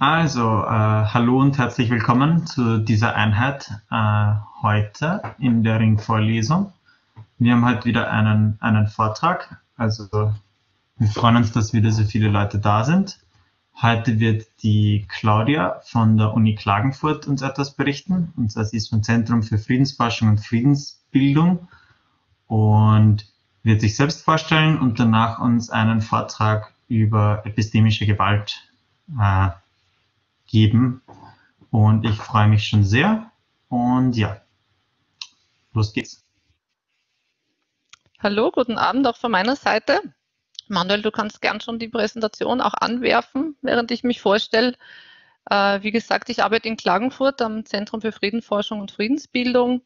Also, äh, hallo und herzlich willkommen zu dieser Einheit äh, heute in der Ringvorlesung. Wir haben heute wieder einen, einen Vortrag. Also, wir freuen uns, dass wieder so viele Leute da sind. Heute wird die Claudia von der Uni Klagenfurt uns etwas berichten. Und zwar sie ist vom Zentrum für Friedensforschung und Friedensbildung und wird sich selbst vorstellen und danach uns einen Vortrag über epistemische Gewalt äh, geben. Und ich freue mich schon sehr. Und ja, los geht's. Hallo, guten Abend auch von meiner Seite. Manuel, du kannst gern schon die Präsentation auch anwerfen, während ich mich vorstelle. Äh, wie gesagt, ich arbeite in Klagenfurt am Zentrum für Friedensforschung und Friedensbildung.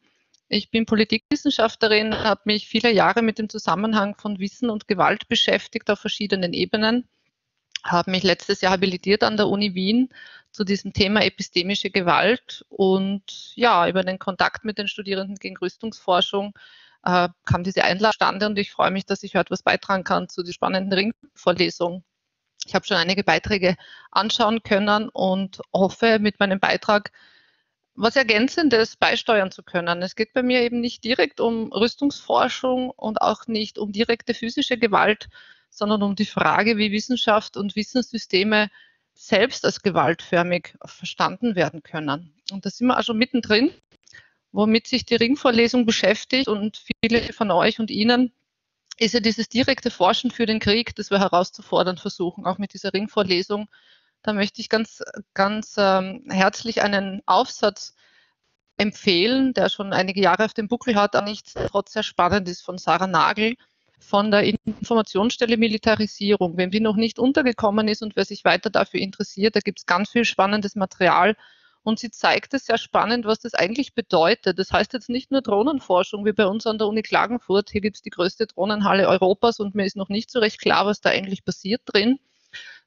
Ich bin Politikwissenschaftlerin, habe mich viele Jahre mit dem Zusammenhang von Wissen und Gewalt beschäftigt auf verschiedenen Ebenen, habe mich letztes Jahr habilitiert an der Uni Wien zu diesem Thema epistemische Gewalt und ja, über den Kontakt mit den Studierenden gegen Rüstungsforschung äh, kam diese Einladung zustande und ich freue mich, dass ich heute was beitragen kann zu der spannenden Ringvorlesung. Ich habe schon einige Beiträge anschauen können und hoffe, mit meinem Beitrag was Ergänzendes beisteuern zu können. Es geht bei mir eben nicht direkt um Rüstungsforschung und auch nicht um direkte physische Gewalt, sondern um die Frage, wie Wissenschaft und Wissenssysteme selbst als gewaltförmig verstanden werden können. Und da sind wir also mittendrin womit sich die Ringvorlesung beschäftigt und viele von euch und Ihnen, ist ja dieses direkte Forschen für den Krieg, das wir herauszufordern versuchen, auch mit dieser Ringvorlesung. Da möchte ich ganz, ganz ähm, herzlich einen Aufsatz empfehlen, der schon einige Jahre auf dem Buckel hat, aber nicht trotz sehr spannend ist, von Sarah Nagel von der Informationsstelle Militarisierung. Wem die noch nicht untergekommen ist und wer sich weiter dafür interessiert, da gibt es ganz viel spannendes Material und sie zeigt es sehr spannend, was das eigentlich bedeutet. Das heißt jetzt nicht nur Drohnenforschung wie bei uns an der Uni Klagenfurt. Hier gibt es die größte Drohnenhalle Europas und mir ist noch nicht so recht klar, was da eigentlich passiert drin.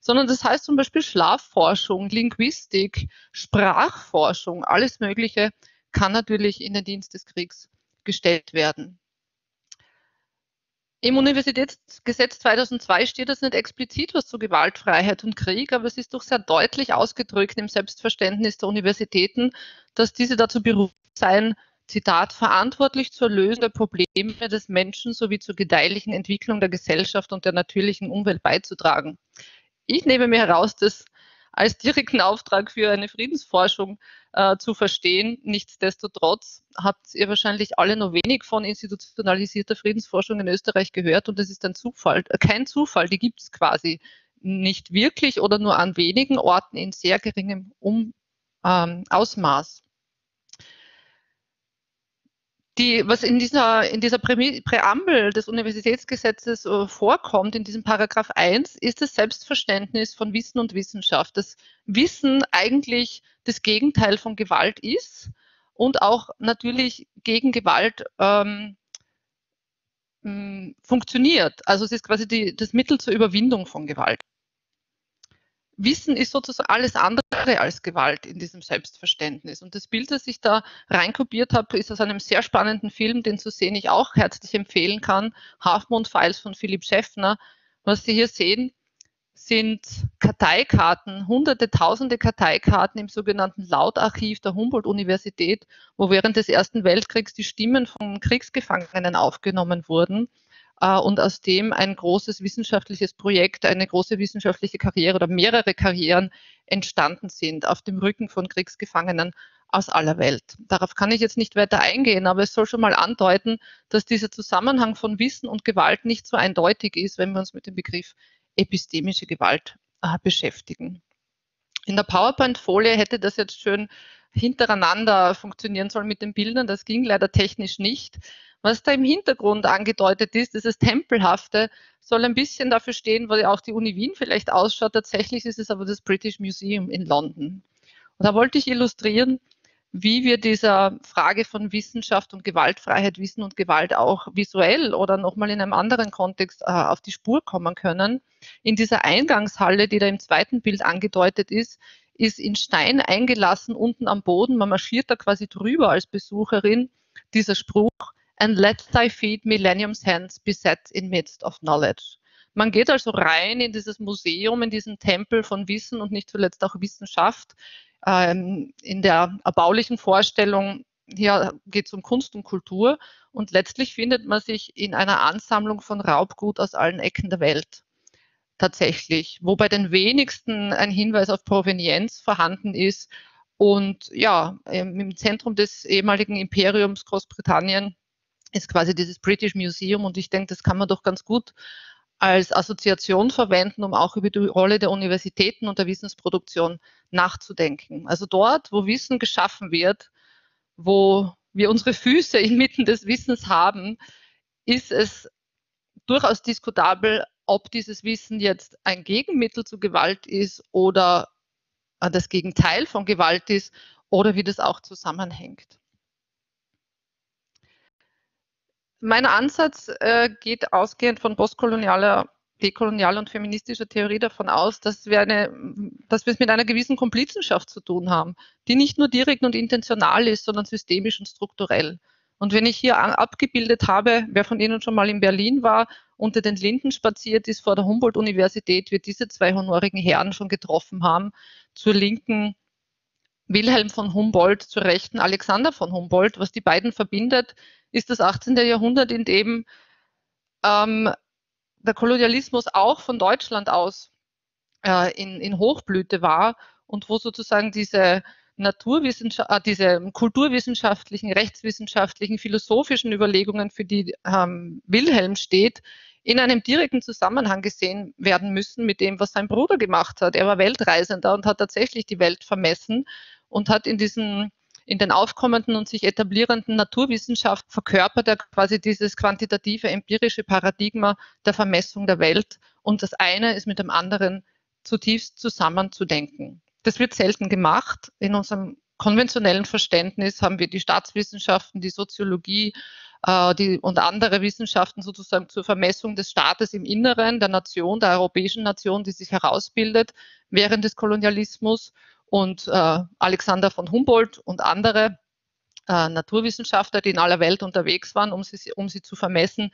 Sondern das heißt zum Beispiel Schlafforschung, Linguistik, Sprachforschung, alles Mögliche kann natürlich in den Dienst des Kriegs gestellt werden. Im Universitätsgesetz 2002 steht das nicht explizit was zu Gewaltfreiheit und Krieg, aber es ist doch sehr deutlich ausgedrückt im Selbstverständnis der Universitäten, dass diese dazu berufen seien, Zitat, verantwortlich zur Lösung der Probleme des Menschen sowie zur gedeihlichen Entwicklung der Gesellschaft und der natürlichen Umwelt beizutragen. Ich nehme mir heraus, dass als direkten Auftrag für eine Friedensforschung äh, zu verstehen. Nichtsdestotrotz habt ihr wahrscheinlich alle noch wenig von institutionalisierter Friedensforschung in Österreich gehört und das ist ein Zufall, äh, kein Zufall, die gibt es quasi nicht wirklich oder nur an wenigen Orten in sehr geringem um, ähm, Ausmaß die, was in dieser, in dieser Präambel des Universitätsgesetzes äh, vorkommt, in diesem Paragraph 1, ist das Selbstverständnis von Wissen und Wissenschaft. Das Wissen eigentlich das Gegenteil von Gewalt ist und auch natürlich gegen Gewalt ähm, funktioniert. Also es ist quasi die, das Mittel zur Überwindung von Gewalt. Wissen ist sozusagen alles andere als Gewalt in diesem Selbstverständnis. Und das Bild, das ich da reinkopiert habe, ist aus einem sehr spannenden Film, den zu sehen ich auch herzlich empfehlen kann, Halfmond Files von Philipp Schäffner. Was Sie hier sehen, sind Karteikarten, hunderte, tausende Karteikarten im sogenannten Lautarchiv der Humboldt-Universität, wo während des Ersten Weltkriegs die Stimmen von Kriegsgefangenen aufgenommen wurden äh, und aus dem ein großes wissenschaftliches Projekt, eine große wissenschaftliche Karriere oder mehrere Karrieren entstanden sind auf dem Rücken von Kriegsgefangenen aus aller Welt. Darauf kann ich jetzt nicht weiter eingehen, aber es soll schon mal andeuten, dass dieser Zusammenhang von Wissen und Gewalt nicht so eindeutig ist, wenn wir uns mit dem Begriff epistemische Gewalt äh, beschäftigen. In der PowerPoint-Folie hätte das jetzt schön hintereinander funktionieren sollen mit den Bildern. Das ging leider technisch nicht. Was da im Hintergrund angedeutet ist, dieses Tempelhafte, soll ein bisschen dafür stehen, weil auch die Uni Wien vielleicht ausschaut. Tatsächlich ist es aber das British Museum in London. Und da wollte ich illustrieren, wie wir dieser Frage von Wissenschaft und Gewaltfreiheit, Wissen und Gewalt auch visuell oder nochmal in einem anderen Kontext äh, auf die Spur kommen können. In dieser Eingangshalle, die da im zweiten Bild angedeutet ist, ist in Stein eingelassen unten am Boden. Man marschiert da quasi drüber als Besucherin. Dieser Spruch, and let thy feet millennium's hands be set in midst of knowledge. Man geht also rein in dieses Museum, in diesen Tempel von Wissen und nicht zuletzt auch Wissenschaft. Ähm, in der erbaulichen Vorstellung, hier geht es um Kunst und Kultur. Und letztlich findet man sich in einer Ansammlung von Raubgut aus allen Ecken der Welt. Tatsächlich, wo bei den wenigsten ein Hinweis auf Provenienz vorhanden ist. Und ja, im Zentrum des ehemaligen Imperiums Großbritannien ist quasi dieses British Museum. Und ich denke, das kann man doch ganz gut als Assoziation verwenden, um auch über die Rolle der Universitäten und der Wissensproduktion nachzudenken. Also dort, wo Wissen geschaffen wird, wo wir unsere Füße inmitten des Wissens haben, ist es durchaus diskutabel, ob dieses Wissen jetzt ein Gegenmittel zu Gewalt ist oder das Gegenteil von Gewalt ist oder wie das auch zusammenhängt. Mein Ansatz äh, geht ausgehend von postkolonialer, dekolonialer und feministischer Theorie davon aus, dass wir, eine, dass wir es mit einer gewissen Komplizenschaft zu tun haben, die nicht nur direkt und intentional ist, sondern systemisch und strukturell. Und wenn ich hier abgebildet habe, wer von Ihnen schon mal in Berlin war, unter den Linden spaziert ist vor der Humboldt-Universität, wird diese zwei honorigen Herren schon getroffen haben. Zur linken Wilhelm von Humboldt, zur rechten Alexander von Humboldt. Was die beiden verbindet, ist das 18. Jahrhundert, in dem ähm, der Kolonialismus auch von Deutschland aus äh, in, in Hochblüte war und wo sozusagen diese Naturwissenschaft, äh, diese kulturwissenschaftlichen, rechtswissenschaftlichen, philosophischen Überlegungen, für die ähm, Wilhelm steht, in einem direkten Zusammenhang gesehen werden müssen mit dem, was sein Bruder gemacht hat. Er war Weltreisender und hat tatsächlich die Welt vermessen und hat in diesen in den aufkommenden und sich etablierenden Naturwissenschaft verkörpert er quasi dieses quantitative empirische Paradigma der Vermessung der Welt und das eine ist mit dem anderen zutiefst zusammenzudenken. Das wird selten gemacht. In unserem konventionellen Verständnis haben wir die Staatswissenschaften, die Soziologie äh, die, und andere Wissenschaften sozusagen zur Vermessung des Staates im Inneren, der Nation, der europäischen Nation, die sich herausbildet während des Kolonialismus und äh, Alexander von Humboldt und andere äh, Naturwissenschaftler, die in aller Welt unterwegs waren, um sie, um sie zu vermessen,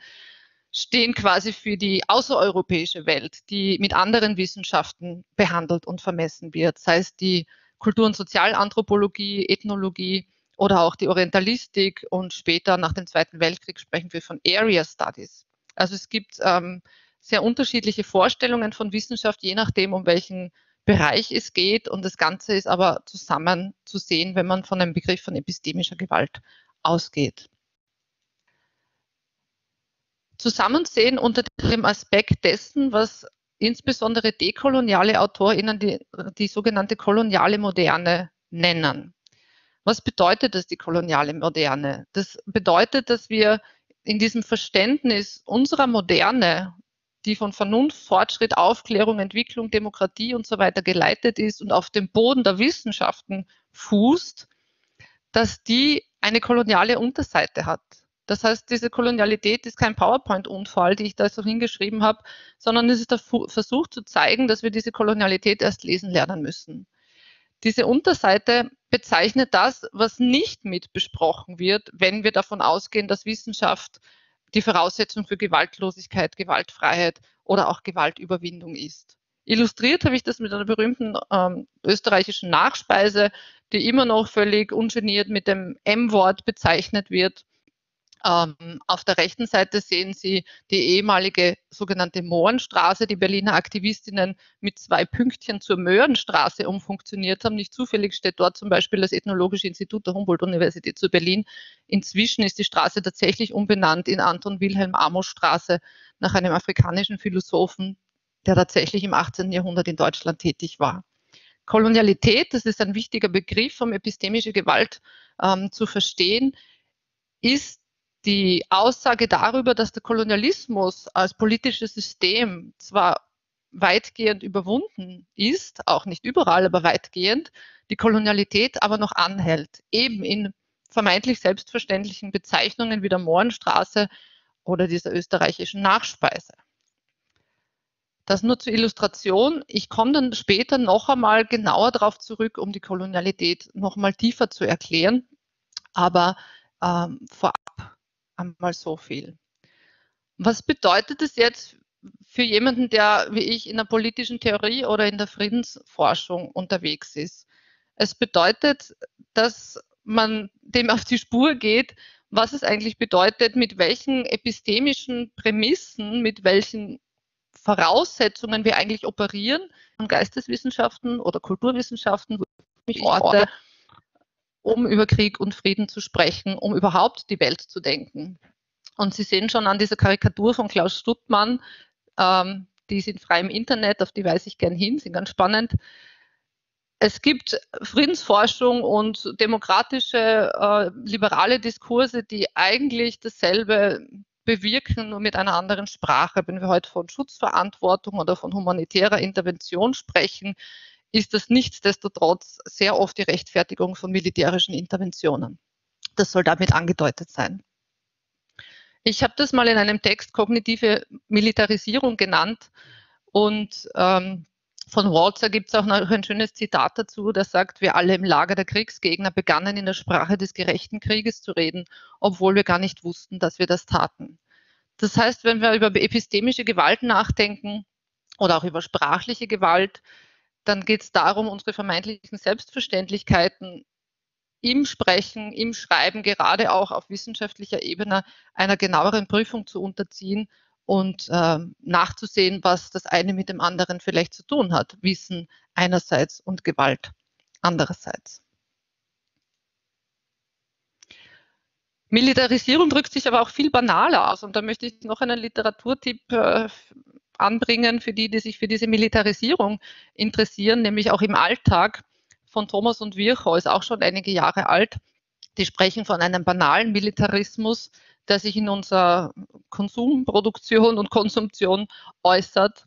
stehen quasi für die außereuropäische Welt, die mit anderen Wissenschaften behandelt und vermessen wird, sei es die Kultur- und Sozialanthropologie, Ethnologie oder auch die Orientalistik und später nach dem Zweiten Weltkrieg sprechen wir von Area Studies. Also es gibt ähm, sehr unterschiedliche Vorstellungen von Wissenschaft, je nachdem, um welchen Bereich es geht. Und das Ganze ist aber zusammen zu sehen, wenn man von einem Begriff von epistemischer Gewalt ausgeht. Zusammensehen unter dem Aspekt dessen, was insbesondere dekoloniale AutorInnen die, die sogenannte koloniale Moderne nennen. Was bedeutet das, die koloniale Moderne? Das bedeutet, dass wir in diesem Verständnis unserer Moderne die von Vernunft, Fortschritt, Aufklärung, Entwicklung, Demokratie und so weiter geleitet ist und auf dem Boden der Wissenschaften fußt, dass die eine koloniale Unterseite hat. Das heißt, diese Kolonialität ist kein PowerPoint-Unfall, die ich da so hingeschrieben habe, sondern es ist der Versuch zu zeigen, dass wir diese Kolonialität erst lesen lernen müssen. Diese Unterseite bezeichnet das, was nicht mit besprochen wird, wenn wir davon ausgehen, dass Wissenschaft die Voraussetzung für Gewaltlosigkeit, Gewaltfreiheit oder auch Gewaltüberwindung ist. Illustriert habe ich das mit einer berühmten ähm, österreichischen Nachspeise, die immer noch völlig ungeniert mit dem M-Wort bezeichnet wird. Ähm, auf der rechten Seite sehen Sie die ehemalige sogenannte Mohrenstraße, die Berliner Aktivistinnen mit zwei Pünktchen zur Möhrenstraße umfunktioniert haben. Nicht zufällig steht dort zum Beispiel das Ethnologische Institut der Humboldt-Universität zu Berlin. Inzwischen ist die Straße tatsächlich umbenannt in Anton Wilhelm Amos Straße nach einem afrikanischen Philosophen, der tatsächlich im 18. Jahrhundert in Deutschland tätig war. Kolonialität, das ist ein wichtiger Begriff, um epistemische Gewalt ähm, zu verstehen, ist die Aussage darüber, dass der Kolonialismus als politisches System zwar weitgehend überwunden ist, auch nicht überall, aber weitgehend, die Kolonialität aber noch anhält, eben in vermeintlich selbstverständlichen Bezeichnungen wie der Mohrenstraße oder dieser österreichischen Nachspeise. Das nur zur Illustration. Ich komme dann später noch einmal genauer darauf zurück, um die Kolonialität noch mal tiefer zu erklären. Aber ähm, vorab einmal so viel. Was bedeutet es jetzt für jemanden, der wie ich in der politischen Theorie oder in der Friedensforschung unterwegs ist. Es bedeutet, dass man dem auf die Spur geht, was es eigentlich bedeutet, mit welchen epistemischen Prämissen, mit welchen Voraussetzungen wir eigentlich operieren an Geisteswissenschaften oder Kulturwissenschaften, Orte, um über Krieg und Frieden zu sprechen, um überhaupt die Welt zu denken. Und Sie sehen schon an dieser Karikatur von Klaus Stuttmann, ähm, die sind frei im Internet, auf die weise ich gern hin, sind ganz spannend. Es gibt Friedensforschung und demokratische, äh, liberale Diskurse, die eigentlich dasselbe bewirken, nur mit einer anderen Sprache. Wenn wir heute von Schutzverantwortung oder von humanitärer Intervention sprechen, ist das nichtsdestotrotz sehr oft die Rechtfertigung von militärischen Interventionen. Das soll damit angedeutet sein. Ich habe das mal in einem Text kognitive Militarisierung genannt und ähm, von Walzer gibt es auch noch ein schönes Zitat dazu, das sagt, wir alle im Lager der Kriegsgegner begannen in der Sprache des gerechten Krieges zu reden, obwohl wir gar nicht wussten, dass wir das taten. Das heißt, wenn wir über epistemische Gewalt nachdenken oder auch über sprachliche Gewalt, dann geht es darum, unsere vermeintlichen Selbstverständlichkeiten im Sprechen, im Schreiben, gerade auch auf wissenschaftlicher Ebene einer genaueren Prüfung zu unterziehen und äh, nachzusehen, was das eine mit dem anderen vielleicht zu tun hat. Wissen einerseits und Gewalt andererseits. Militarisierung drückt sich aber auch viel banaler aus und da möchte ich noch einen Literaturtipp äh, anbringen für die, die sich für diese Militarisierung interessieren, nämlich auch im Alltag von Thomas und Virchow, ist auch schon einige Jahre alt. Die sprechen von einem banalen Militarismus, der sich in unserer Konsumproduktion und Konsumption äußert.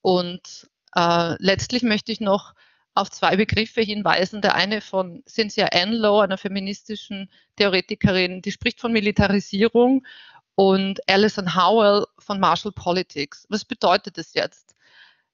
Und äh, letztlich möchte ich noch auf zwei Begriffe hinweisen. Der eine von Cynthia Enlow, einer feministischen Theoretikerin, die spricht von Militarisierung und Alison Howell von Martial Politics. Was bedeutet das jetzt?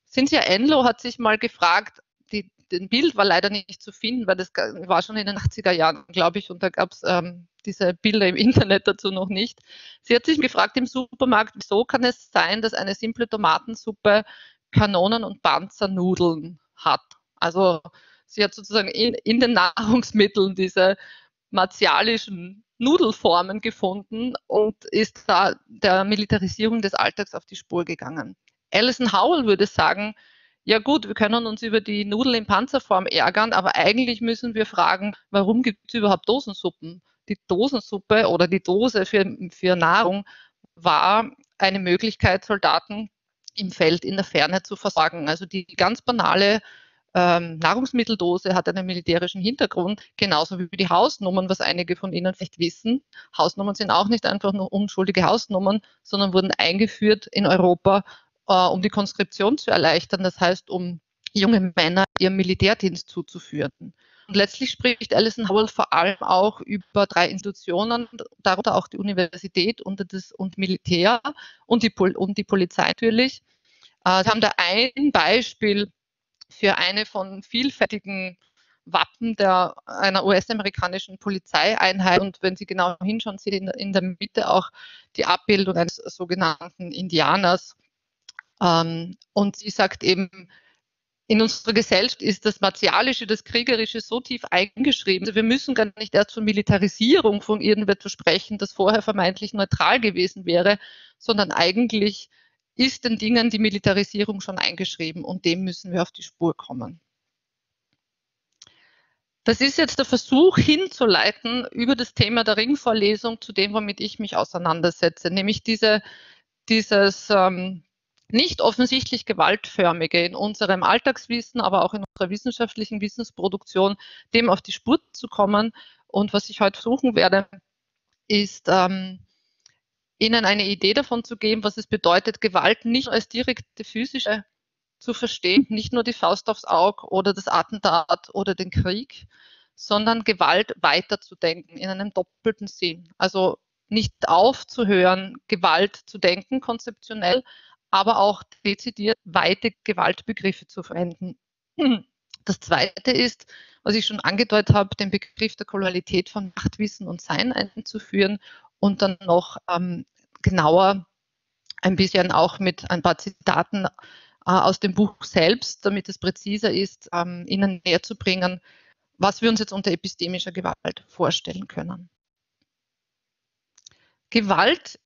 Cynthia Enlow hat sich mal gefragt, die, den Bild war leider nicht zu finden, weil das war schon in den 80er Jahren, glaube ich, und da gab es ähm, diese Bilder im Internet dazu noch nicht. Sie hat sich gefragt im Supermarkt, wieso kann es sein, dass eine simple Tomatensuppe Kanonen und Panzernudeln hat? Also sie hat sozusagen in, in den Nahrungsmitteln diese martialischen Nudelformen gefunden und ist da der Militarisierung des Alltags auf die Spur gegangen. Alison Howell würde sagen, ja gut, wir können uns über die Nudel in Panzerform ärgern, aber eigentlich müssen wir fragen, warum gibt es überhaupt Dosensuppen? Die Dosensuppe oder die Dose für, für Nahrung war eine Möglichkeit, Soldaten im Feld in der Ferne zu versorgen. Also die ganz banale ähm, Nahrungsmitteldose hat einen militärischen Hintergrund, genauso wie die Hausnummern, was einige von Ihnen vielleicht wissen. Hausnummern sind auch nicht einfach nur unschuldige Hausnummern, sondern wurden eingeführt in Europa, äh, um die Konskription zu erleichtern, das heißt, um junge Männer ihrem Militärdienst zuzuführen. Und letztlich spricht Alison Howell vor allem auch über drei Institutionen, darunter auch die Universität und das und Militär und die, und die Polizei natürlich. Äh, Sie haben da ein Beispiel für eine von vielfältigen Wappen der, einer US-amerikanischen Polizeieinheit. Und wenn Sie genau hinschauen, sehen Sie in, der Mitte auch die Abbildung eines sogenannten Indianers. Ähm, und sie sagt eben, in unserer Gesellschaft ist das Martialische, das Kriegerische so tief eingeschrieben. Also wir müssen gar nicht erst von Militarisierung von irgendetwas sprechen, das vorher vermeintlich neutral gewesen wäre, sondern eigentlich ist den Dingen die Militarisierung schon eingeschrieben und dem müssen wir auf die Spur kommen. Das ist jetzt der Versuch hinzuleiten über das Thema der Ringvorlesung zu dem, womit ich mich auseinandersetze, nämlich diese, dieses ähm, nicht offensichtlich gewaltförmige in unserem Alltagswissen, aber auch in unserer wissenschaftlichen Wissensproduktion, dem auf die Spur zu kommen. Und was ich heute versuchen werde, ist ähm, ihnen eine Idee davon zu geben, was es bedeutet, Gewalt nicht als direkte physische zu verstehen, nicht nur die Faust aufs Auge oder das Attentat oder den Krieg, sondern Gewalt weiterzudenken in einem doppelten Sinn. Also nicht aufzuhören, Gewalt zu denken konzeptionell, aber auch dezidiert weite Gewaltbegriffe zu verwenden. Das Zweite ist, was ich schon angedeutet habe, den Begriff der Kolonialität von Macht, Wissen und Sein einzuführen und dann noch ähm, genauer ein bisschen auch mit ein paar Zitaten äh, aus dem Buch selbst, damit es präziser ist, ähm, Ihnen näher zu bringen, was wir uns jetzt unter epistemischer Gewalt vorstellen können. Gewalt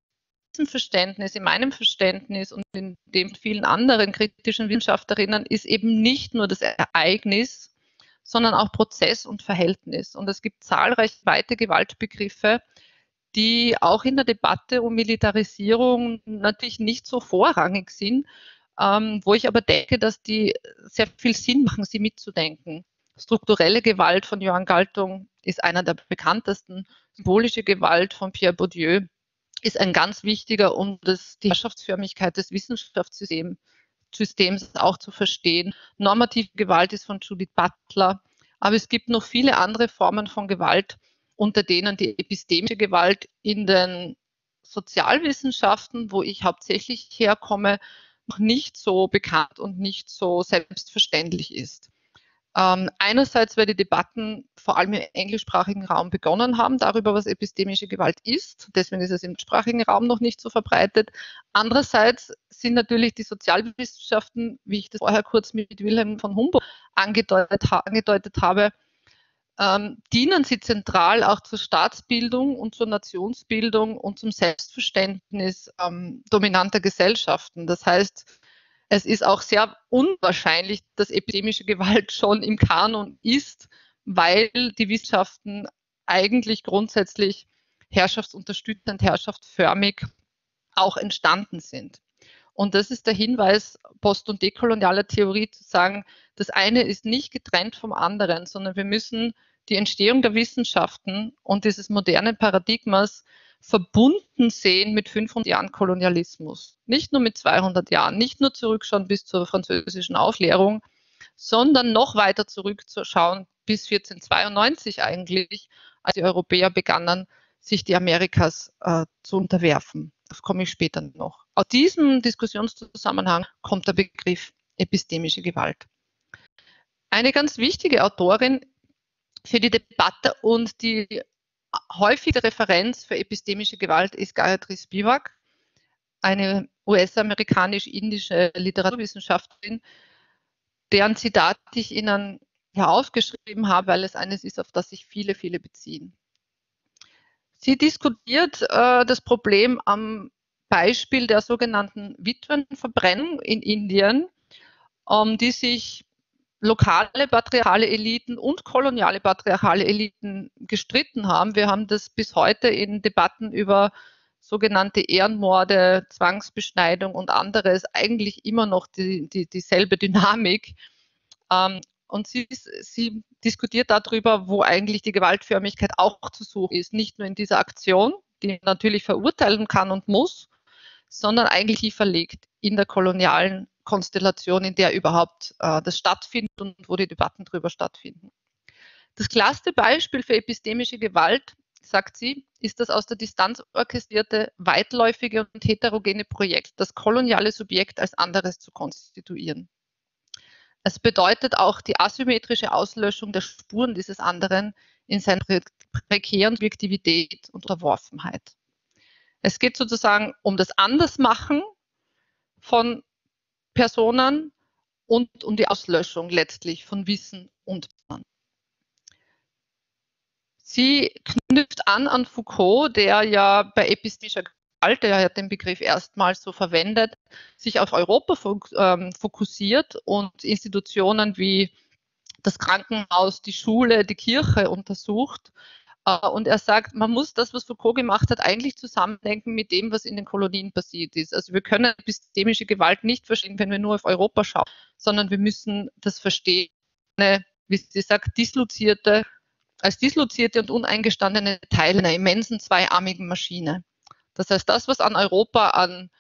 im Verständnis, in meinem Verständnis und in dem vielen anderen kritischen Wissenschaftlerinnen ist eben nicht nur das Ereignis, sondern auch Prozess und Verhältnis. Und es gibt zahlreiche weite Gewaltbegriffe, die auch in der Debatte um Militarisierung natürlich nicht so vorrangig sind, ähm, wo ich aber denke, dass die sehr viel Sinn machen, sie mitzudenken. Strukturelle Gewalt von Johann Galtung ist einer der bekanntesten. Symbolische Gewalt von Pierre Bourdieu ist ein ganz wichtiger, um das, die Herrschaftsförmigkeit des Wissenschaftssystems Systems auch zu verstehen. Normative Gewalt ist von Judith Butler, aber es gibt noch viele andere Formen von Gewalt, unter denen die epistemische Gewalt in den Sozialwissenschaften, wo ich hauptsächlich herkomme, noch nicht so bekannt und nicht so selbstverständlich ist. Ähm, einerseits, weil die Debatten vor allem im englischsprachigen Raum begonnen haben, darüber, was epistemische Gewalt ist. Deswegen ist es im sprachigen Raum noch nicht so verbreitet. Andererseits sind natürlich die Sozialwissenschaften, wie ich das vorher kurz mit Wilhelm von Humboldt angedeutet, angedeutet habe, ähm, dienen sie zentral auch zur Staatsbildung und zur Nationsbildung und zum Selbstverständnis ähm, dominanter Gesellschaften. Das heißt, es ist auch sehr unwahrscheinlich, dass epidemische Gewalt schon im Kanon ist, weil die Wissenschaften eigentlich grundsätzlich herrschaftsunterstützend, herrschaftsförmig auch entstanden sind. Und das ist der Hinweis post- und dekolonialer Theorie zu sagen, das eine ist nicht getrennt vom anderen, sondern wir müssen die Entstehung der Wissenschaften und dieses modernen Paradigmas verbunden sehen mit 500 Jahren Kolonialismus. Nicht nur mit 200 Jahren, nicht nur zurückschauen bis zur französischen Aufklärung, sondern noch weiter zurückzuschauen bis 1492 eigentlich, als die Europäer begannen, sich die Amerikas äh, zu unterwerfen. Das komme ich später noch. Aus diesem Diskussionszusammenhang kommt der Begriff epistemische Gewalt. Eine ganz wichtige Autorin für die Debatte und die häufige Referenz für epistemische Gewalt ist Gayatri Spivak, eine US-amerikanisch-indische Literaturwissenschaftlerin, deren Zitat ich Ihnen ja aufgeschrieben habe, weil es eines ist, auf das sich viele, viele beziehen. Sie diskutiert äh, das Problem am Beispiel der sogenannten Witwenverbrennung in Indien, um die sich lokale patriarchale Eliten und koloniale patriarchale Eliten gestritten haben. Wir haben das bis heute in Debatten über sogenannte Ehrenmorde, Zwangsbeschneidung und anderes eigentlich immer noch die, die, dieselbe Dynamik. Ähm, und sie, sie diskutiert darüber, wo eigentlich die Gewaltförmigkeit auch zu suchen ist. Nicht nur in dieser Aktion, die natürlich verurteilen kann und muss, sondern eigentlich tiefer liegt in der kolonialen Konstellation, in der überhaupt äh, das stattfindet und wo die Debatten darüber stattfinden. Das klarste Beispiel für epistemische Gewalt, sagt sie, ist das aus der Distanz orchestrierte, weitläufige und heterogene Projekt, das koloniale Subjekt als anderes zu konstituieren. Es bedeutet auch die asymmetrische Auslöschung der Spuren dieses anderen in seiner prekären Subjektivität und Unterworfenheit. Es geht sozusagen um das Andersmachen von Personen und um die Auslöschung letztlich von Wissen und Wissen. Sie knüpft an an Foucault, der ja bei epistemischer Gewalt, der hat den Begriff erstmals so verwendet, sich auf Europa ähm, fokussiert und Institutionen wie das Krankenhaus, die Schule, die Kirche untersucht und er sagt, man muss das, was Foucault gemacht hat, eigentlich zusammendenken mit dem, was in den Kolonien passiert ist. Also wir können epistemische Gewalt nicht verstehen, wenn wir nur auf Europa schauen, sondern wir müssen das verstehen, wie sie sagt, dislozierte, als dislozierte und uneingestandene Teile einer immensen zweiarmigen Maschine. Das heißt, das, was an Europa an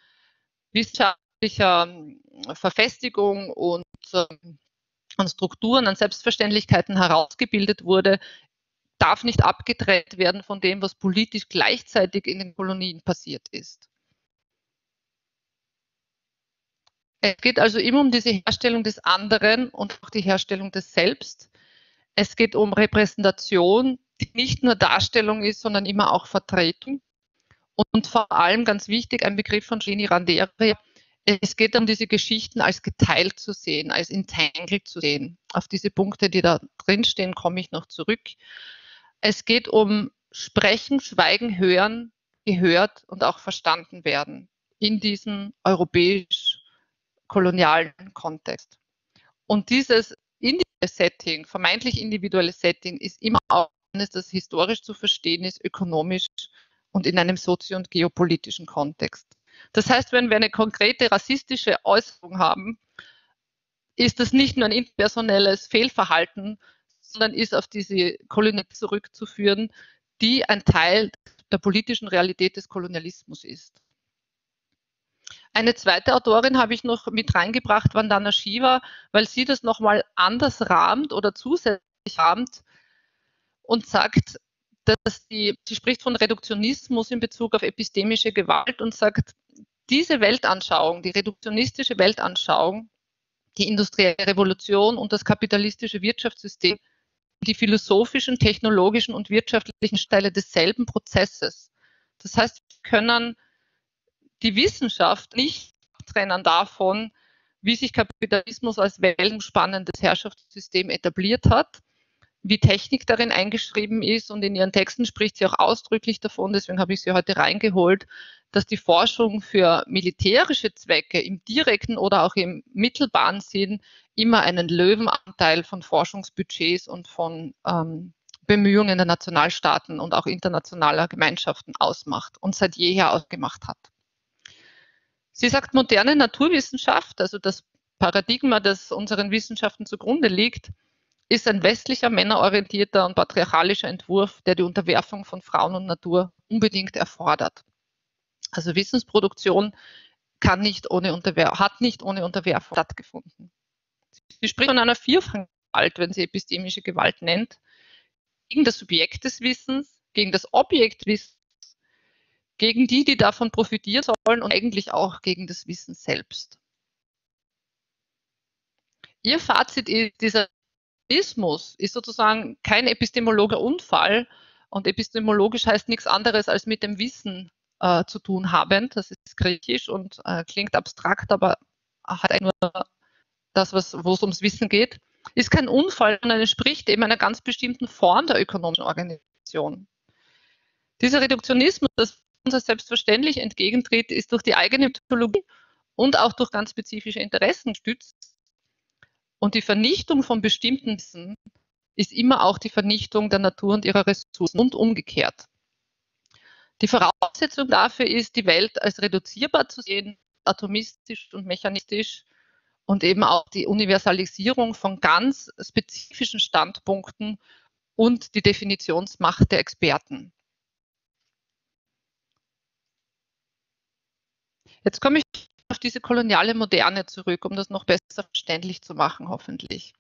wissenschaftlicher ähm, Verfestigung und ähm, an Strukturen, an Selbstverständlichkeiten herausgebildet wurde, darf nicht abgetrennt werden von dem, was politisch gleichzeitig in den Kolonien passiert ist. Es geht also immer um diese Herstellung des anderen und auch die Herstellung des Selbst. Es geht um Repräsentation, die nicht nur Darstellung ist, sondern immer auch Vertretung. Und vor allem ganz wichtig, ein Begriff von Gini Randeri, es geht um diese Geschichten als geteilt zu sehen, als entangled zu sehen. Auf diese Punkte, die da drinstehen, komme ich noch zurück. Es geht um Sprechen, Schweigen, Hören, gehört und auch verstanden werden in diesem europäisch-kolonialen Kontext. Und dieses individuelle Setting, vermeintlich individuelle Setting, ist immer auch eines, das historisch zu verstehen ist, ökonomisch und in einem sozio- und geopolitischen Kontext. Das heißt, wenn wir eine konkrete rassistische Äußerung haben, ist das nicht nur ein impersonelles Fehlverhalten, sondern ist auf diese Kolonie zurückzuführen, die ein Teil der politischen Realität des Kolonialismus ist. Eine zweite Autorin habe ich noch mit reingebracht, Vandana Shiva, weil sie das nochmal anders rahmt oder zusätzlich rahmt und sagt, dass die, sie spricht von Reduktionismus in Bezug auf epistemische Gewalt und sagt, diese Weltanschauung, die reduktionistische Weltanschauung, die industrielle Revolution und das kapitalistische Wirtschaftssystem, die philosophischen, technologischen und wirtschaftlichen Teile desselben Prozesses. Das heißt, wir können die Wissenschaft nicht trennen davon, wie sich Kapitalismus als wellenspannendes Herrschaftssystem etabliert hat wie Technik darin eingeschrieben ist und in ihren Texten spricht sie auch ausdrücklich davon, deswegen habe ich sie heute reingeholt, dass die Forschung für militärische Zwecke im direkten oder auch im mittelbaren Sinn immer einen Löwenanteil von Forschungsbudgets und von ähm, Bemühungen der Nationalstaaten und auch internationaler Gemeinschaften ausmacht und seit jeher ausgemacht hat. Sie sagt, moderne Naturwissenschaft, also das Paradigma, das unseren Wissenschaften zugrunde liegt, ist ein westlicher, männerorientierter und patriarchalischer Entwurf, der die Unterwerfung von Frauen und Natur unbedingt erfordert. Also Wissensproduktion kann nicht ohne hat nicht ohne Unterwerfung stattgefunden. Sie spricht von einer vierfachen Gewalt, wenn sie epistemische Gewalt nennt, gegen das Subjekt des Wissens, gegen das Objekt Wissens, gegen die, die davon profitieren sollen und eigentlich auch gegen das Wissen selbst. Ihr Fazit ist, dieser Ismus ist sozusagen kein epistemologer Unfall und epistemologisch heißt nichts anderes als mit dem Wissen äh, zu tun haben. Das ist kritisch und äh, klingt abstrakt, aber hat nur das, wo es ums Wissen geht. Ist kein Unfall, sondern entspricht eben einer ganz bestimmten Form der ökonomischen Organisation. Dieser Reduktionismus, das uns selbstverständlich entgegentritt, ist durch die eigene Mythologie und auch durch ganz spezifische Interessen gestützt und die Vernichtung von bestimmten Wissen ist immer auch die Vernichtung der Natur und ihrer Ressourcen und umgekehrt. Die Voraussetzung dafür ist, die Welt als reduzierbar zu sehen, atomistisch und mechanistisch und eben auch die Universalisierung von ganz spezifischen Standpunkten und die Definitionsmacht der Experten. Jetzt komme ich auf diese koloniale Moderne zurück, um das noch besser verständlich zu machen, hoffentlich.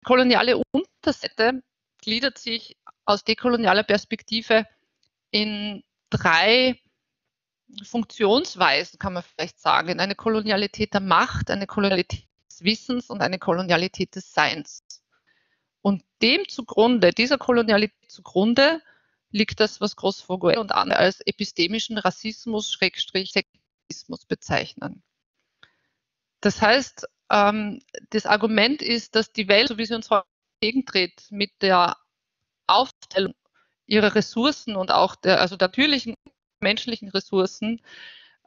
Die koloniale Unterseite gliedert sich aus dekolonialer Perspektive in drei Funktionsweisen, kann man vielleicht sagen. In eine Kolonialität der Macht, eine Kolonialität des Wissens und eine Kolonialität des Seins. Und dem zugrunde, dieser Kolonialität zugrunde, liegt das, was Grossvogel und andere als epistemischen Rassismus, Schrägstrich, Rassismus bezeichnen. Das heißt, ähm, das Argument ist, dass die Welt, so wie sie uns heute entgegentritt, mit der Aufteilung ihrer Ressourcen und auch der, also der natürlichen menschlichen Ressourcen,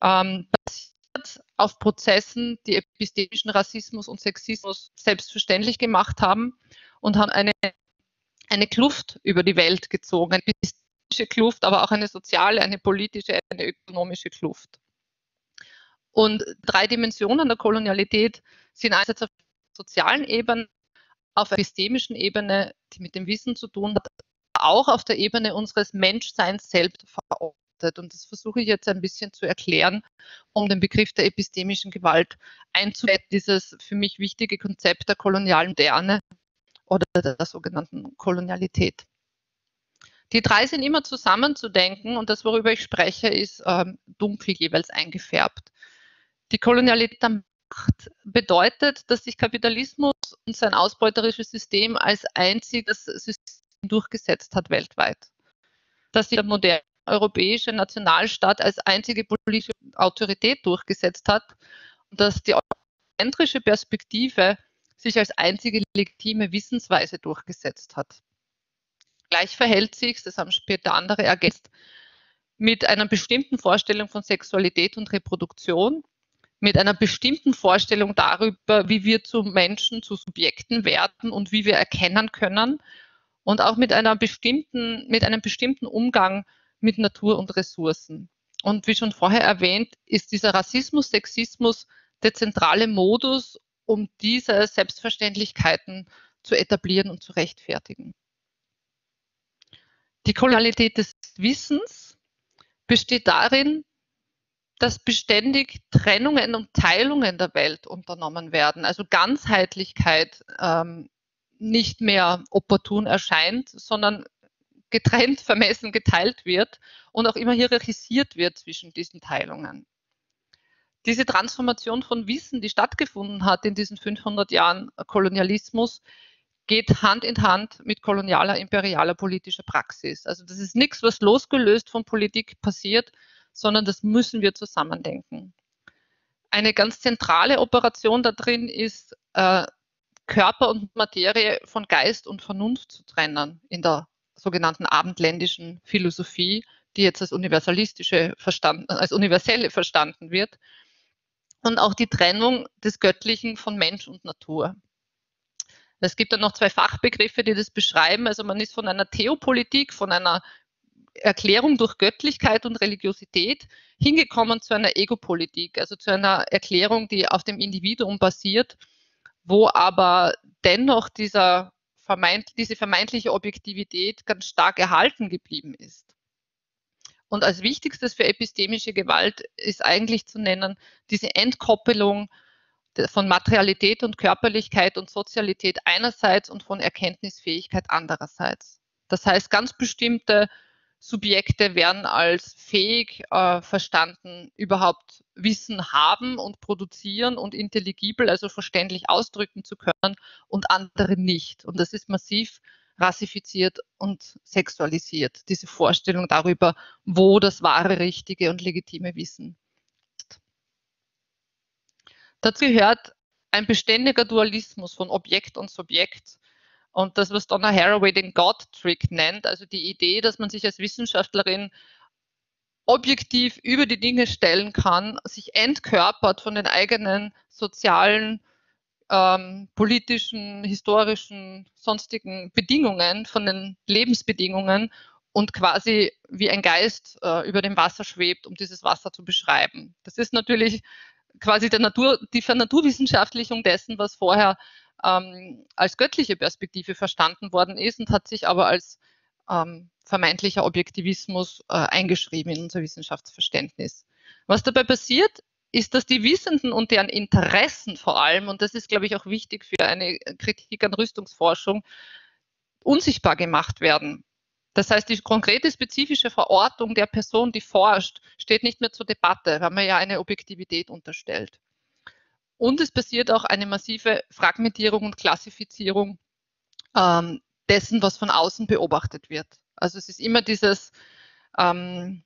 ähm, basiert auf Prozessen, die epistemischen Rassismus und Sexismus selbstverständlich gemacht haben und haben eine, eine Kluft über die Welt gezogen, eine epistemische Kluft, aber auch eine soziale, eine politische, eine ökonomische Kluft. Und drei Dimensionen der Kolonialität sind einerseits auf der sozialen Ebene, auf der epistemischen Ebene, die mit dem Wissen zu tun hat, auch auf der Ebene unseres Menschseins selbst verortet. Und das versuche ich jetzt ein bisschen zu erklären, um den Begriff der epistemischen Gewalt einzubetten, dieses für mich wichtige Konzept der kolonialen Moderne oder der sogenannten Kolonialität. Die drei sind immer zusammenzudenken und das, worüber ich spreche, ist ähm, dunkel jeweils eingefärbt. Die Kolonialität der Macht bedeutet, dass sich Kapitalismus und sein ausbeuterisches System als einziges System durchgesetzt hat weltweit. Dass sich der moderne europäische Nationalstaat als einzige politische Autorität durchgesetzt hat und dass die zentrische Perspektive sich als einzige legitime Wissensweise durchgesetzt hat. Gleich verhält sich, das haben später andere ergänzt, mit einer bestimmten Vorstellung von Sexualität und Reproduktion, mit einer bestimmten Vorstellung darüber, wie wir zu Menschen, zu Subjekten werden und wie wir erkennen können und auch mit einer bestimmten, mit einem bestimmten Umgang mit Natur und Ressourcen. Und wie schon vorher erwähnt, ist dieser Rassismus, Sexismus der zentrale Modus, um diese Selbstverständlichkeiten zu etablieren und zu rechtfertigen. Die Kolonialität des Wissens besteht darin, dass beständig Trennungen und Teilungen der Welt unternommen werden, also Ganzheitlichkeit ähm, nicht mehr opportun erscheint, sondern getrennt, vermessen, geteilt wird und auch immer hierarchisiert wird zwischen diesen Teilungen. Diese Transformation von Wissen, die stattgefunden hat in diesen 500 Jahren Kolonialismus, geht Hand in Hand mit kolonialer, imperialer politischer Praxis. Also das ist nichts, was losgelöst von Politik passiert, sondern das müssen wir zusammendenken. Eine ganz zentrale Operation da drin ist, äh, Körper und Materie von Geist und Vernunft zu trennen in der sogenannten abendländischen Philosophie, die jetzt als universalistische verstanden, als universelle verstanden wird. Und auch die Trennung des Göttlichen von Mensch und Natur. Es gibt dann noch zwei Fachbegriffe, die das beschreiben. Also man ist von einer Theopolitik, von einer Erklärung durch Göttlichkeit und Religiosität hingekommen zu einer Egopolitik, also zu einer Erklärung, die auf dem Individuum basiert, wo aber dennoch dieser vermeint, diese vermeintliche Objektivität ganz stark erhalten geblieben ist. Und als wichtigstes für epistemische Gewalt ist eigentlich zu nennen diese Entkoppelung von Materialität und Körperlichkeit und Sozialität einerseits und von Erkenntnisfähigkeit andererseits. Das heißt, ganz bestimmte Subjekte werden als fähig äh, verstanden, überhaupt Wissen haben und produzieren und intelligibel, also verständlich ausdrücken zu können und andere nicht. Und das ist massiv rassifiziert und sexualisiert, diese Vorstellung darüber, wo das wahre, richtige und legitime Wissen Dazu gehört ein beständiger Dualismus von Objekt und Subjekt. Und das, was Donna Haraway den God-Trick nennt, also die Idee, dass man sich als Wissenschaftlerin objektiv über die Dinge stellen kann, sich entkörpert von den eigenen sozialen, ähm, politischen, historischen, sonstigen Bedingungen, von den Lebensbedingungen und quasi wie ein Geist äh, über dem Wasser schwebt, um dieses Wasser zu beschreiben. Das ist natürlich quasi Natur, die Vernaturwissenschaftlichung dessen, was vorher ähm, als göttliche Perspektive verstanden worden ist und hat sich aber als ähm, vermeintlicher Objektivismus äh, eingeschrieben in unser Wissenschaftsverständnis. Was dabei passiert, ist, dass die Wissenden und deren Interessen vor allem, und das ist, glaube ich, auch wichtig für eine Kritik an Rüstungsforschung, unsichtbar gemacht werden. Das heißt, die konkrete spezifische Verortung der Person, die forscht, steht nicht mehr zur Debatte, weil man ja eine Objektivität unterstellt. Und es passiert auch eine massive Fragmentierung und Klassifizierung ähm, dessen, was von außen beobachtet wird. Also es ist immer dieses ähm,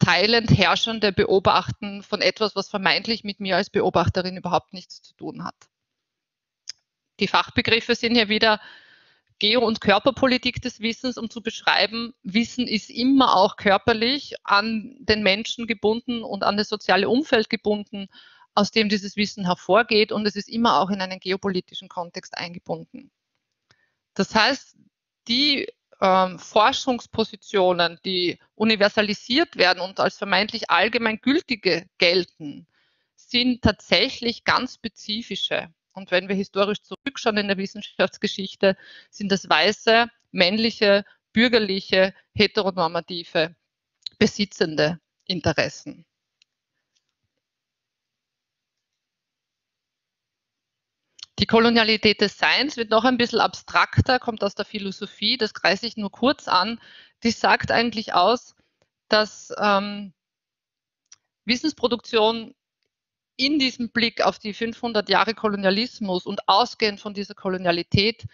teilend herrschende Beobachten von etwas, was vermeintlich mit mir als Beobachterin überhaupt nichts zu tun hat. Die Fachbegriffe sind ja wieder Geo- und Körperpolitik des Wissens, um zu beschreiben, Wissen ist immer auch körperlich an den Menschen gebunden und an das soziale Umfeld gebunden, aus dem dieses Wissen hervorgeht und es ist immer auch in einen geopolitischen Kontext eingebunden. Das heißt, die ähm, Forschungspositionen, die universalisiert werden und als vermeintlich allgemein gültige gelten, sind tatsächlich ganz spezifische. Und wenn wir historisch zurückschauen in der Wissenschaftsgeschichte, sind das weiße, männliche, bürgerliche, heteronormative, besitzende Interessen. Die Kolonialität des Seins wird noch ein bisschen abstrakter, kommt aus der Philosophie, das kreise ich nur kurz an. Die sagt eigentlich aus, dass ähm, Wissensproduktion in diesem Blick auf die 500 Jahre Kolonialismus und ausgehend von dieser Kolonialität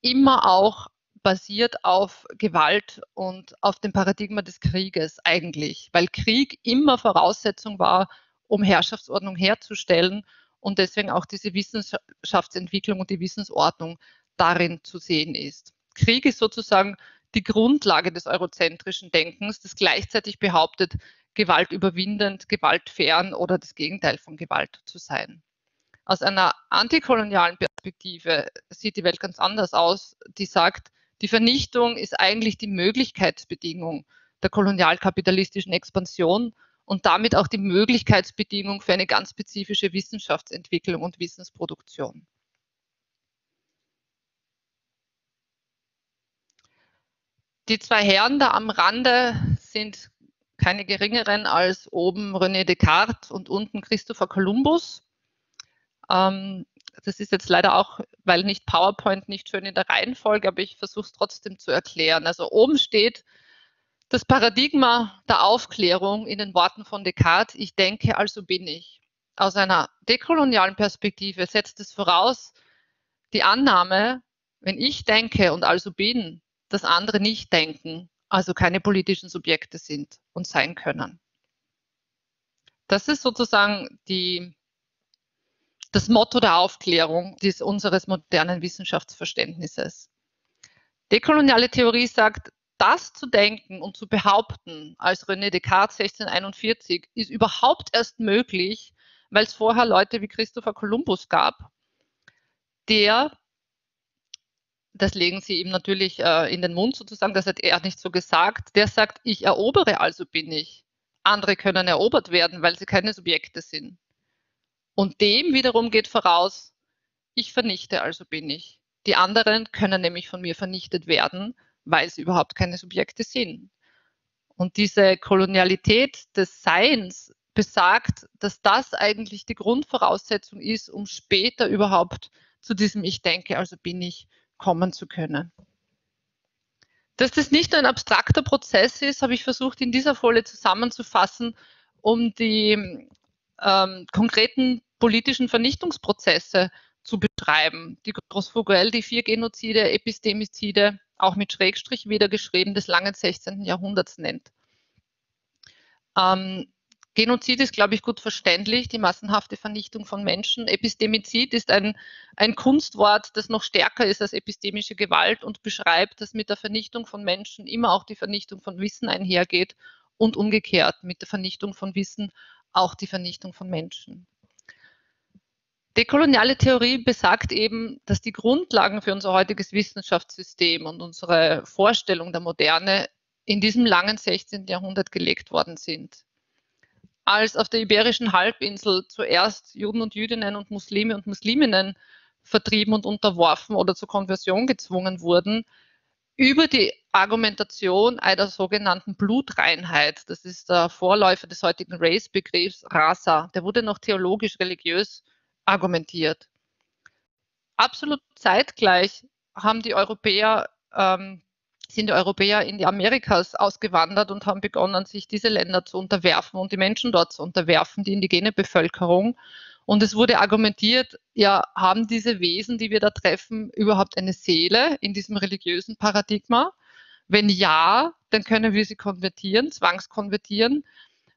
immer auch basiert auf Gewalt und auf dem Paradigma des Krieges eigentlich, weil Krieg immer Voraussetzung war, um Herrschaftsordnung herzustellen und deswegen auch diese Wissenschaftsentwicklung und die Wissensordnung darin zu sehen ist. Krieg ist sozusagen die Grundlage des eurozentrischen Denkens, das gleichzeitig behauptet, Gewalt überwindend, gewaltfern oder das Gegenteil von Gewalt zu sein. Aus einer antikolonialen Perspektive sieht die Welt ganz anders aus, die sagt, die Vernichtung ist eigentlich die Möglichkeitsbedingung der kolonialkapitalistischen Expansion und damit auch die Möglichkeitsbedingung für eine ganz spezifische Wissenschaftsentwicklung und Wissensproduktion. Die zwei Herren da am Rande sind keine geringeren als oben René Descartes und unten Christopher Columbus. Ähm, das ist jetzt leider auch, weil nicht PowerPoint nicht schön in der Reihenfolge, aber ich versuche es trotzdem zu erklären. Also oben steht das Paradigma der Aufklärung in den Worten von Descartes, ich denke, also bin ich. Aus einer dekolonialen Perspektive setzt es voraus die Annahme, wenn ich denke und also bin, dass andere nicht denken, also keine politischen Subjekte sind und sein können. Das ist sozusagen die, das Motto der Aufklärung des, unseres modernen Wissenschaftsverständnisses. Dekoloniale Theorie sagt, das zu denken und zu behaupten, als René Descartes 1641, ist überhaupt erst möglich, weil es vorher Leute wie Christopher Columbus gab, der das legen sie ihm natürlich äh, in den Mund sozusagen, das hat er nicht so gesagt. Der sagt, ich erobere, also bin ich. Andere können erobert werden, weil sie keine Subjekte sind. Und dem wiederum geht voraus, ich vernichte, also bin ich. Die anderen können nämlich von mir vernichtet werden, weil sie überhaupt keine Subjekte sind. Und diese Kolonialität des Seins besagt, dass das eigentlich die Grundvoraussetzung ist, um später überhaupt zu diesem Ich denke, also bin ich kommen zu können. Dass das nicht nur ein abstrakter Prozess ist, habe ich versucht in dieser Folie zusammenzufassen, um die ähm, konkreten politischen Vernichtungsprozesse zu beschreiben. Die Großfoguel, die vier Genozide, Epistemizide, auch mit Schrägstrich wiedergeschrieben, des langen 16. Jahrhunderts nennt. Ähm, Genozid ist, glaube ich, gut verständlich, die massenhafte Vernichtung von Menschen. Epistemizid ist ein, ein Kunstwort, das noch stärker ist als epistemische Gewalt und beschreibt, dass mit der Vernichtung von Menschen immer auch die Vernichtung von Wissen einhergeht und umgekehrt mit der Vernichtung von Wissen auch die Vernichtung von Menschen. Dekoloniale Theorie besagt eben, dass die Grundlagen für unser heutiges Wissenschaftssystem und unsere Vorstellung der Moderne in diesem langen 16. Jahrhundert gelegt worden sind als auf der Iberischen Halbinsel zuerst Juden und Jüdinnen und Muslime und Musliminnen vertrieben und unterworfen oder zur Konversion gezwungen wurden, über die Argumentation einer sogenannten Blutreinheit, das ist der Vorläufer des heutigen Race-Begriffs, Rasa, der wurde noch theologisch-religiös argumentiert. Absolut zeitgleich haben die Europäer ähm, sind die Europäer in die Amerikas ausgewandert und haben begonnen, sich diese Länder zu unterwerfen und die Menschen dort zu unterwerfen, die indigene Bevölkerung. Und es wurde argumentiert, ja, haben diese Wesen, die wir da treffen, überhaupt eine Seele in diesem religiösen Paradigma? Wenn ja, dann können wir sie konvertieren, zwangskonvertieren.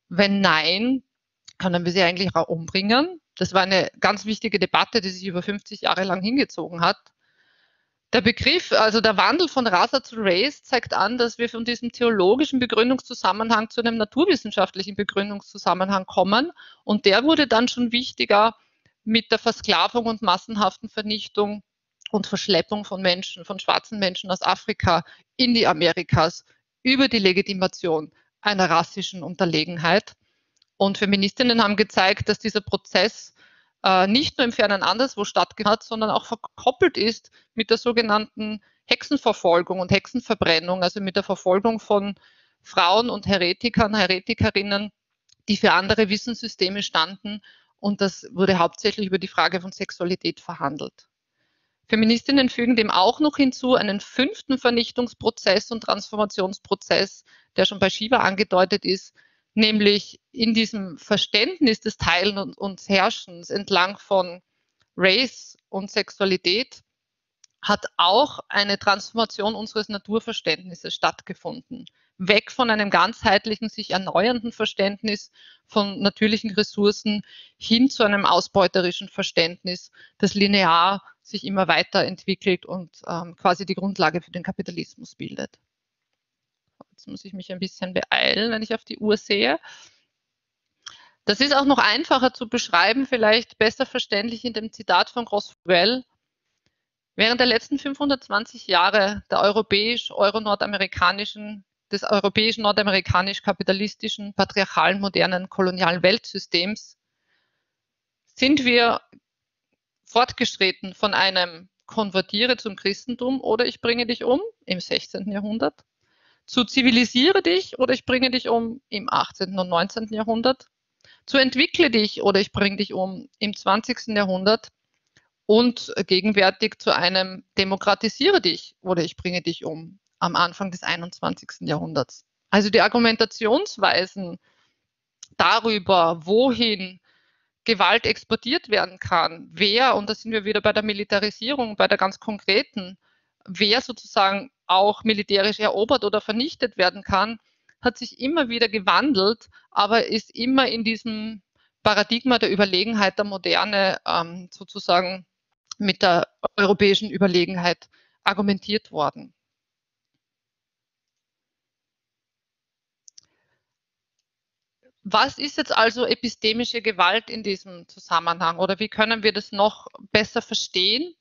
Wenn nein, können wir sie eigentlich auch umbringen. Das war eine ganz wichtige Debatte, die sich über 50 Jahre lang hingezogen hat. Der Begriff, also der Wandel von Rasa zu Race, zeigt an, dass wir von diesem theologischen Begründungszusammenhang zu einem naturwissenschaftlichen Begründungszusammenhang kommen. Und der wurde dann schon wichtiger mit der Versklavung und massenhaften Vernichtung und Verschleppung von Menschen, von schwarzen Menschen aus Afrika in die Amerikas über die Legitimation einer rassischen Unterlegenheit. Und Feministinnen haben gezeigt, dass dieser Prozess äh, nicht nur im fernen Anderswo stattgefunden hat, sondern auch verkoppelt ist mit der sogenannten Hexenverfolgung und Hexenverbrennung, also mit der Verfolgung von Frauen und Heretikern, Heretikerinnen, die für andere Wissenssysteme standen. Und das wurde hauptsächlich über die Frage von Sexualität verhandelt. Feministinnen fügen dem auch noch hinzu einen fünften Vernichtungsprozess und Transformationsprozess, der schon bei Shiva angedeutet ist, nämlich in diesem Verständnis des Teilen und, und Herrschens entlang von Race und Sexualität hat auch eine Transformation unseres Naturverständnisses stattgefunden. Weg von einem ganzheitlichen, sich erneuernden Verständnis von natürlichen Ressourcen hin zu einem ausbeuterischen Verständnis, das linear sich immer weiterentwickelt und ähm, quasi die Grundlage für den Kapitalismus bildet. Jetzt muss ich mich ein bisschen beeilen, wenn ich auf die Uhr sehe. Das ist auch noch einfacher zu beschreiben, vielleicht besser verständlich in dem Zitat von Gross-Fuel. Während der letzten 520 Jahre der europäisch-euro-nordamerikanischen, des europäisch-nordamerikanisch-kapitalistischen, patriarchalen, modernen, kolonialen Weltsystems sind wir fortgeschritten von einem Konvertiere zum Christentum oder ich bringe dich um im 16. Jahrhundert, zu zivilisiere dich oder ich bringe dich um im 18. und 19. Jahrhundert, zu entwickle dich oder ich bringe dich um im 20. Jahrhundert und gegenwärtig zu einem Demokratisiere dich oder ich bringe dich um am Anfang des 21. Jahrhunderts. Also die Argumentationsweisen darüber, wohin Gewalt exportiert werden kann, wer, und da sind wir wieder bei der Militarisierung, bei der ganz konkreten, wer sozusagen auch militärisch erobert oder vernichtet werden kann, hat sich immer wieder gewandelt, aber ist immer in diesem Paradigma der Überlegenheit der Moderne ähm, sozusagen mit der europäischen Überlegenheit argumentiert worden. Was ist jetzt also epistemische Gewalt in diesem Zusammenhang oder wie können wir das noch besser verstehen?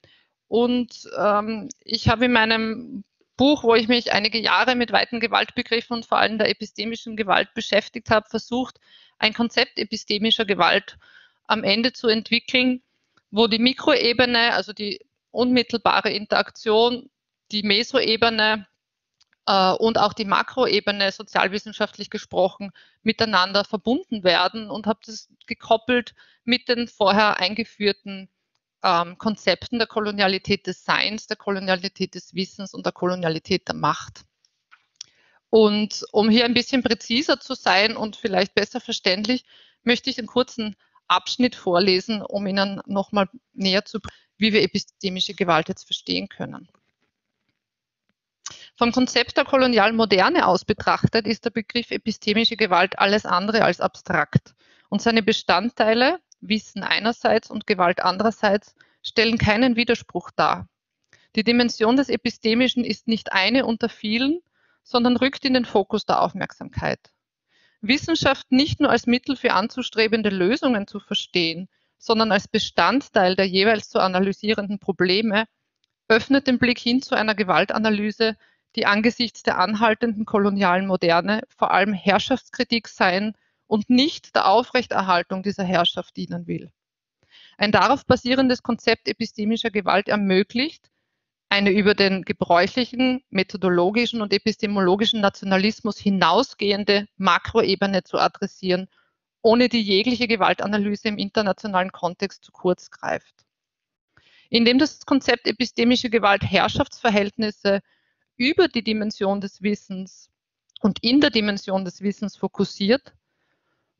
Und ähm, ich habe in meinem Buch, wo ich mich einige Jahre mit weiten Gewaltbegriffen und vor allem der epistemischen Gewalt beschäftigt habe, versucht, ein Konzept epistemischer Gewalt am Ende zu entwickeln, wo die Mikroebene, also die unmittelbare Interaktion, die Mesoebene äh, und auch die Makroebene, sozialwissenschaftlich gesprochen, miteinander verbunden werden und habe das gekoppelt mit den vorher eingeführten ähm, Konzepten der Kolonialität des Seins, der Kolonialität des Wissens und der Kolonialität der Macht. Und um hier ein bisschen präziser zu sein und vielleicht besser verständlich, möchte ich einen kurzen Abschnitt vorlesen, um Ihnen nochmal näher zu bringen, wie wir epistemische Gewalt jetzt verstehen können. Vom Konzept der kolonialen Moderne aus betrachtet ist der Begriff epistemische Gewalt alles andere als abstrakt und seine Bestandteile, Wissen einerseits und Gewalt andererseits stellen keinen Widerspruch dar. Die Dimension des Epistemischen ist nicht eine unter vielen, sondern rückt in den Fokus der Aufmerksamkeit. Wissenschaft nicht nur als Mittel für anzustrebende Lösungen zu verstehen, sondern als Bestandteil der jeweils zu analysierenden Probleme, öffnet den Blick hin zu einer Gewaltanalyse, die angesichts der anhaltenden kolonialen Moderne vor allem Herrschaftskritik sein und nicht der Aufrechterhaltung dieser Herrschaft dienen will. Ein darauf basierendes Konzept epistemischer Gewalt ermöglicht, eine über den gebräuchlichen, methodologischen und epistemologischen Nationalismus hinausgehende Makroebene zu adressieren, ohne die jegliche Gewaltanalyse im internationalen Kontext zu kurz greift. Indem das Konzept epistemische Gewalt Herrschaftsverhältnisse über die Dimension des Wissens und in der Dimension des Wissens fokussiert,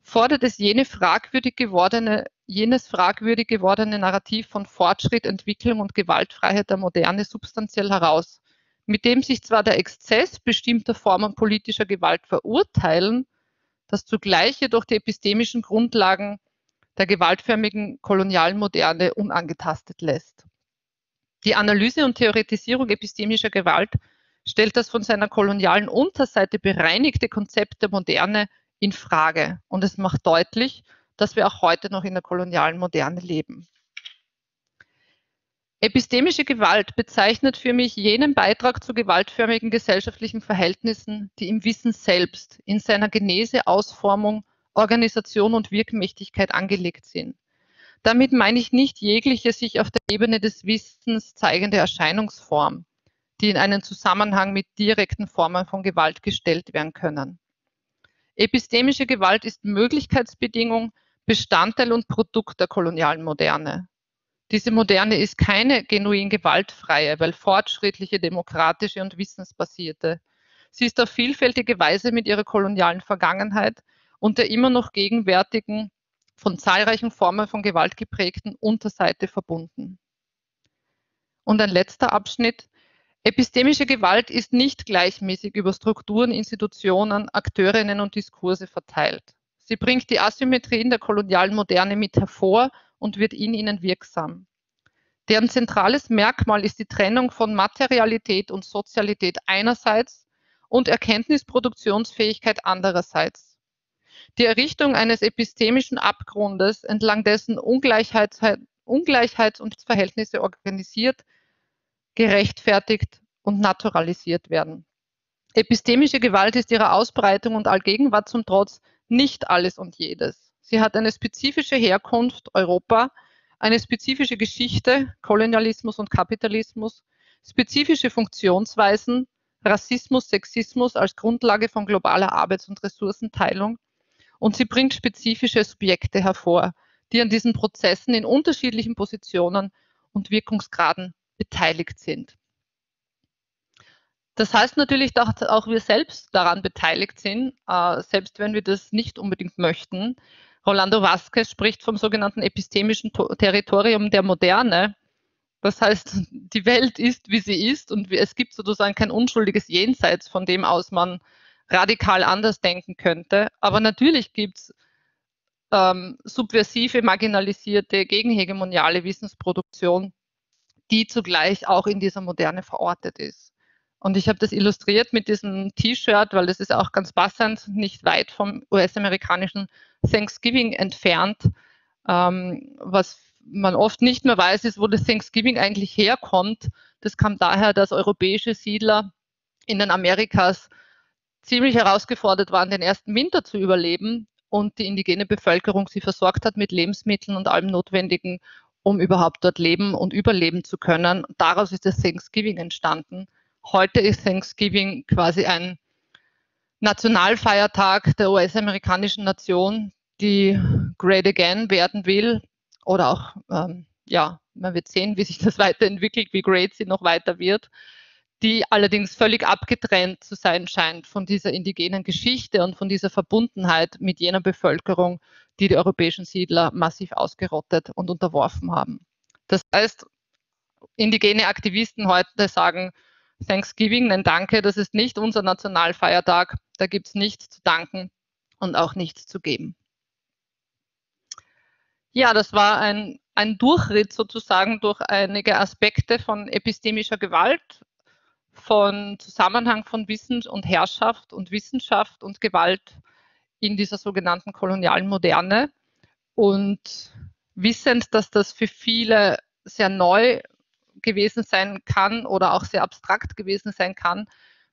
fordert es jene fragwürdig gewordene, jenes fragwürdig gewordene Narrativ von Fortschritt, Entwicklung und Gewaltfreiheit der Moderne substanziell heraus, mit dem sich zwar der Exzess bestimmter Formen politischer Gewalt verurteilen, das zugleich jedoch die epistemischen Grundlagen der gewaltförmigen kolonialen Moderne unangetastet lässt. Die Analyse und Theoretisierung epistemischer Gewalt stellt das von seiner kolonialen Unterseite bereinigte Konzept der Moderne in Frage. Und es macht deutlich, dass wir auch heute noch in der kolonialen Moderne leben. Epistemische Gewalt bezeichnet für mich jenen Beitrag zu gewaltförmigen gesellschaftlichen Verhältnissen, die im Wissen selbst, in seiner Genese, Ausformung, Organisation und Wirkmächtigkeit angelegt sind. Damit meine ich nicht jegliche sich auf der Ebene des Wissens zeigende Erscheinungsform, die in einen Zusammenhang mit direkten Formen von Gewalt gestellt werden können. Epistemische Gewalt ist Möglichkeitsbedingung, Bestandteil und Produkt der kolonialen Moderne. Diese Moderne ist keine genuin gewaltfreie, weil fortschrittliche, demokratische und wissensbasierte. Sie ist auf vielfältige Weise mit ihrer kolonialen Vergangenheit und der immer noch gegenwärtigen, von zahlreichen Formen von Gewalt geprägten Unterseite verbunden. Und ein letzter Abschnitt. Epistemische Gewalt ist nicht gleichmäßig über Strukturen, Institutionen, Akteurinnen und Diskurse verteilt. Sie bringt die Asymmetrien der kolonialen Moderne mit hervor und wird in ihnen wirksam. Deren zentrales Merkmal ist die Trennung von Materialität und Sozialität einerseits und Erkenntnisproduktionsfähigkeit andererseits. Die Errichtung eines epistemischen Abgrundes, entlang dessen Ungleichheits und Verhältnisse organisiert, gerechtfertigt und naturalisiert werden. Epistemische Gewalt ist ihrer Ausbreitung und Allgegenwart zum Trotz nicht alles und jedes. Sie hat eine spezifische Herkunft, Europa, eine spezifische Geschichte, Kolonialismus und Kapitalismus, spezifische Funktionsweisen, Rassismus, Sexismus als Grundlage von globaler Arbeits- und Ressourcenteilung und sie bringt spezifische Subjekte hervor, die an diesen Prozessen in unterschiedlichen Positionen und Wirkungsgraden beteiligt sind. Das heißt natürlich, dass auch wir selbst daran beteiligt sind, äh, selbst wenn wir das nicht unbedingt möchten. Rolando Vasquez spricht vom sogenannten epistemischen Territorium der Moderne. Das heißt, die Welt ist, wie sie ist und es gibt sozusagen kein unschuldiges Jenseits, von dem aus man radikal anders denken könnte. Aber natürlich gibt es ähm, subversive, marginalisierte, gegenhegemoniale Wissensproduktion, die zugleich auch in dieser Moderne verortet ist. Und ich habe das illustriert mit diesem T-Shirt, weil das ist auch ganz passend, nicht weit vom US-amerikanischen Thanksgiving entfernt. Ähm, was man oft nicht mehr weiß, ist, wo das Thanksgiving eigentlich herkommt. Das kam daher, dass europäische Siedler in den Amerikas ziemlich herausgefordert waren, den ersten Winter zu überleben und die indigene Bevölkerung sie versorgt hat mit Lebensmitteln und allem Notwendigen, um überhaupt dort leben und überleben zu können. Daraus ist das Thanksgiving entstanden. Heute ist Thanksgiving quasi ein Nationalfeiertag der US-amerikanischen Nation, die Great Again werden will. Oder auch, ähm, ja, man wird sehen, wie sich das weiterentwickelt, wie great sie noch weiter wird die allerdings völlig abgetrennt zu sein scheint von dieser indigenen Geschichte und von dieser Verbundenheit mit jener Bevölkerung, die die europäischen Siedler massiv ausgerottet und unterworfen haben. Das heißt, indigene Aktivisten heute sagen, Thanksgiving, nein danke, das ist nicht unser Nationalfeiertag, da gibt es nichts zu danken und auch nichts zu geben. Ja, das war ein, ein Durchritt sozusagen durch einige Aspekte von epistemischer Gewalt, von Zusammenhang von Wissen und Herrschaft und Wissenschaft und Gewalt in dieser sogenannten kolonialen Moderne. Und wissend, dass das für viele sehr neu gewesen sein kann oder auch sehr abstrakt gewesen sein kann,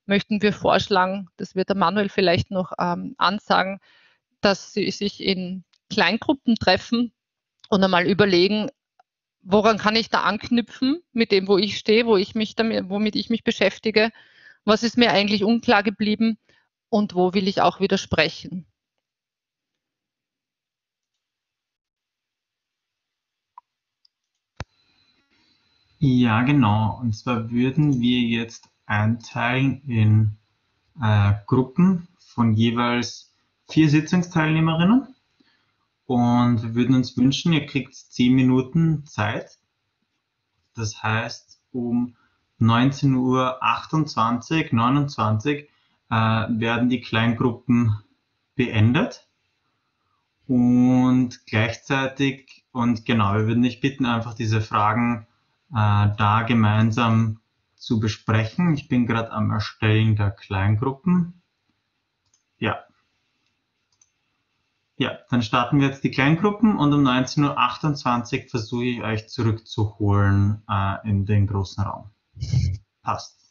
möchten wir vorschlagen, das wird der Manuel vielleicht noch ähm, ansagen, dass sie sich in Kleingruppen treffen und einmal überlegen, woran kann ich da anknüpfen mit dem, wo ich stehe, wo ich mich damit, womit ich mich beschäftige? Was ist mir eigentlich unklar geblieben und wo will ich auch widersprechen? Ja, genau. Und zwar würden wir jetzt einteilen in äh, Gruppen von jeweils vier Sitzungsteilnehmerinnen. Und wir würden uns wünschen, ihr kriegt 10 Minuten Zeit. Das heißt, um 19.28 Uhr, 29 äh, werden die Kleingruppen beendet. Und gleichzeitig, und genau, wir würden dich bitten, einfach diese Fragen da gemeinsam zu besprechen. Ich bin gerade am Erstellen der Kleingruppen. Ja, ja, dann starten wir jetzt die Kleingruppen und um 19.28 Uhr versuche ich euch zurückzuholen äh, in den großen Raum. Passt.